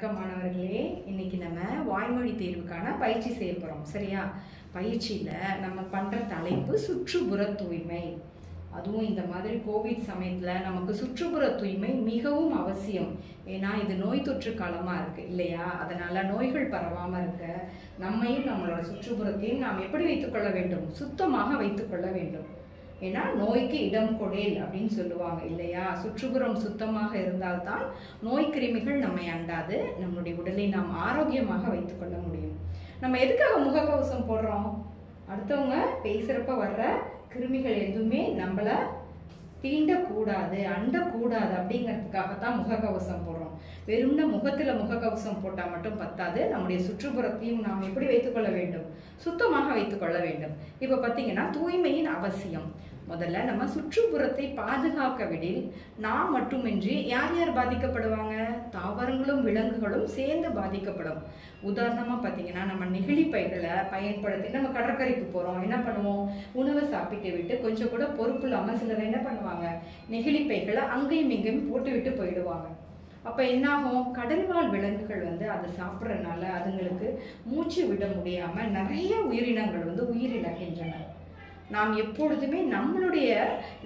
வணக்கம் மாணவர்களே இன்னைக்கு நம்ம வாய்மொழி தேர்வுக்கான பயிற்சி செய்ய போகிறோம் சரியா? பயிற்சியில் நம்ம பண்ணுற தலைப்பு சுற்றுப்புற தூய்மை. அதுவும் இந்த மாதிரி கோவிட் சமயத்தில் நமக்கு சுற்றுப்புற தூய்மை மிகவும் அவசியம். ஏன்னா இது நோய் தொற்று காலமாக இருக்குது இல்லையா? அதனால் நோய்கள் பரவாமல் இருக்க நம்மையும் நம்மளோட சுற்றுப்புறத்தையும் நாம் எப்படி வைத்துக்கொள்ள வேண்டும்? சுத்தமாக வைத்துக்கொள்ள வேண்டும். ஏன்னா நோய்க்கு இடம் கொடேல் அப்படின்னு சொல்லுவாங்க இல்லையா? சுற்றுப்புறம் சுத்தமாக இருந்தால்தான் நோய் கிருமிகள் நம்மை அண்டாது. நம்மளுடைய உடலை நாம் ஆரோக்கியமாக வைத்துக்கொள்ள முடியும். நம்ம எதுக்காக முகக்கவசம் போடுறோம்? அடுத்தவங்க பேசுகிறப்ப வர்ற கிருமிகள் எதுவுமே நம்மளை தீண்டக்கூடாது அண்டக்கூடாது அப்படிங்கிறதுக்காகத்தான் முகக்கவசம் போடுறோம். வெறும்னா முகத்தில் முகக்கவசம் போட்டால் மட்டும் பத்தாது. நம்முடைய சுற்றுப்புறத்தையும் நாம் எப்படி வைத்துக்கொள்ள வேண்டும் சுத்தமாக வைத்துக்கொள்ள வேண்டும். இப்போ பார்த்தீங்கன்னா தூய்மையின் அவசியம். முதல்ல நம்ம சுற்றுப்புறத்தை பாதுகாக்க விடில் நாம் மட்டுமின்றி யார் யார் பாதிக்கப்படுவாங்க? தாவரங்களும் விலங்குகளும் சேர்ந்து பாதிக்கப்படும். உதாரணமா பார்த்தீங்கன்னா நம்ம நெகிழி பைகளை பயன்படுத்தி நம்ம கடற்கரைக்கு போறோம். என்ன பண்ணுவோம்? உணவை சாப்பிட்டு விட்டு கொஞ்சம் கூட பொறுப்பு இல்லாம சிலர் என்ன பண்ணுவாங்க? நெகிழி பைகளை அங்கேயும் இங்கேயும் போட்டு விட்டு போயிடுவாங்க. அப்போ என்னாகும்? கடல்வாழ் விலங்குகள் வந்து அதை சாப்பிட்றதுனால அதுங்களுக்கு மூச்சு விட முடியாமல் நிறைய உயிரினங்கள் வந்து உயிரிழக்கின்றன நாம் எப்பொழுதுமே நம்மளுடைய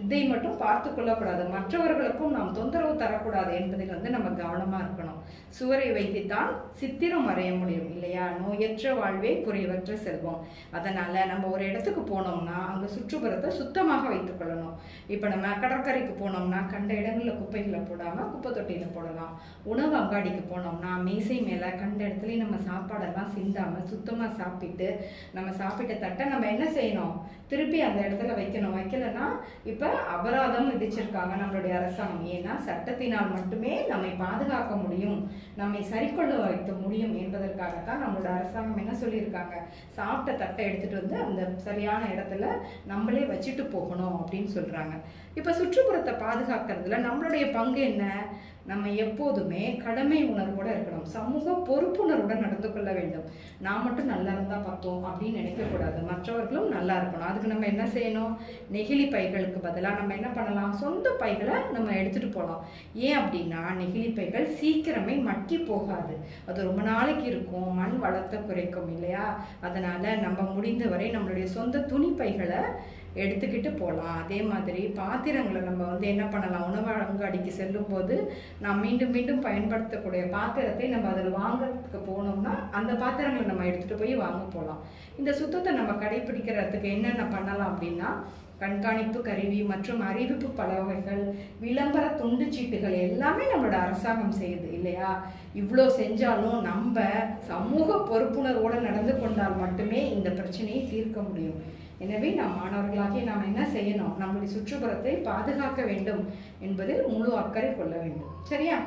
இதை மட்டும் பார்த்து கொள்ளக்கூடாது. மற்றவர்களுக்கும் நாம் தொந்தரவு தரக்கூடாது என்பதில் வந்து நம்ம கவனமாக இருக்கணும். சுவரை வைத்துத்தான் சித்திரம் வரைய முடியும் இல்லையா? நோயற்ற வாழ்வே குறைவற்ற செல்வம். அதனால் நம்ம ஒரு இடத்துக்கு போனோம்னா அங்கே சுற்றுப்புறத்தை சுத்தமாக வைத்துக் கொள்ளணும். இப்போ நம்ம கடற்கரைக்கு போனோம்னா கண்ட இடங்களில் குப்பைகளை போடாமல் குப்பை தொட்டியில் போடலாம். உணவு அங்காடிக்கு போனோம்னா மேசை மேலே கண்ட இடத்துலையும் நம்ம சாப்பாடெல்லாம் சிந்தாமல் சுத்தமாக சாப்பிட்டு நம்ம சாப்பிட்ட தட்டை நம்ம என்ன செய்யணும்? திருப்பி அந்த இடத்துல வைக்கணும். வைக்கலன்னா இப்ப அபராதம் விதிச்சிருக்காங்க நம்மளுடைய அரசாங்கம். ஏன்னா சட்டத்தினால் மட்டுமே நம்மை பாதுகாக்க முடியும். நம்மை சரிக்கொள்ள வைக்க முடியும் என்பதற்காகத்தான் நம்மளோட அரசாங்கம் என்ன சொல்லியிருக்காங்க? சாப்பிட்ட தட்டை எடுத்துட்டு வந்து அந்த சரியான இடத்துல நம்மளே வச்சுட்டு போகணும் அப்படின்னு சொல்றாங்க. இப்ப சுற்றுப்புறத்தை பாதுகாக்கிறதுல நம்மளுடைய பங்கு என்ன? நம்ம எப்போதுமே கடமை உணர்வோட இருக்கணும். சமூக பொறுப்புணர்வுடன் நடந்து கொள்ள வேண்டும். நான் மட்டும் நல்லா இருந்தா பார்த்தோம் அப்படின்னு நினைக்கக்கூடாது மற்றவர்களும் நல்லா இருக்கணும். அதுக்கு நம்ம என்ன செய்யணும்? நெகிழி பைகளுக்கு பதிலாக நம்ம என்ன பண்ணலாம்? சொந்த பைகளை நம்ம எடுத்துட்டு போகலாம் ஏன் அப்படின்னா நெகிழி பைகள் சீக்கிரமே மக்கி போகாது. அது ரொம்ப நாளைக்கு இருக்கும். மண் வளத்தை குறைக்கும் இல்லையா? அதனால நம்ம முடிந்தவரை நம்மளுடைய சொந்த துணி பைகளை எடுத்துக்கிட்டு போகலாம் அதே மாதிரி பாத்திரங்களை நம்ம வந்து என்ன பண்ணலாம்? உணவு அங்காடிக்கு செல்லும் போது நாம் மீண்டும் மீண்டும் பயன்படுத்தக்கூடிய பாத்திரத்தை நம்ம அதில் வாங்குறதுக்கு போனோம்னா அந்த பாத்திரங்களை நம்ம எடுத்துகிட்டு போய் வாங்க போகலாம் இந்த சுத்தத்தை நம்ம கடைபிடிக்கிறதுக்கு என்னென்ன பண்ணலாம் அப்படின்னா கண்காணிப்பு கருவி மற்றும் அறிவிப்பு பலவகைகள் விளம்பர துண்டு சீட்டுகள் எல்லாமே நம்மளோட அரசாங்கம் செய்யுது இல்லையா? இவ்வளோ செஞ்சாலும் நம்ம சமூக பொறுப்புணர்வோடு நடந்து கொண்டால் மட்டுமே இந்த பிரச்சனையை தீர்க்க முடியும். எனவே நாம் மாணவர்களாகிய நாம் என்ன செய்யணும்? நம்மளுடைய சுற்றுப்புறத்தை பாதுகாக்க வேண்டும் என்பதில் முழு அக்கறை கொள்ள வேண்டும். சரியா?